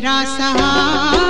मेरा सहारा।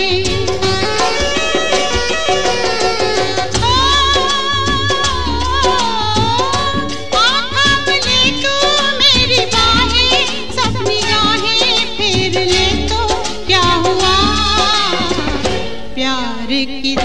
में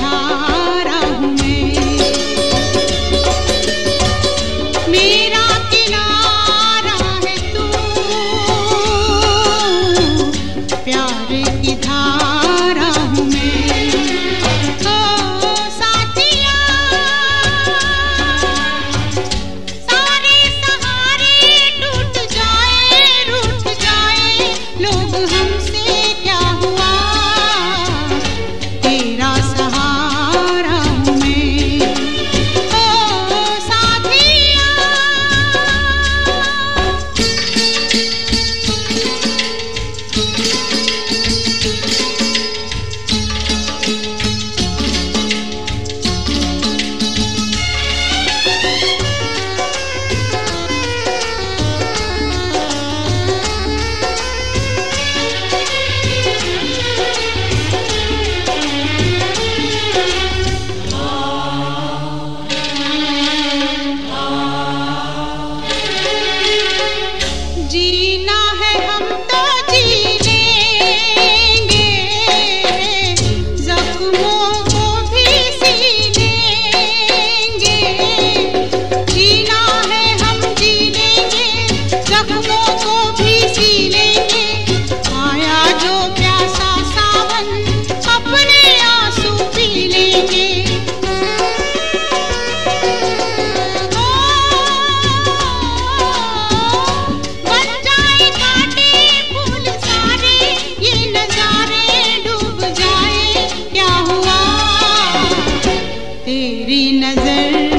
तेरी नजर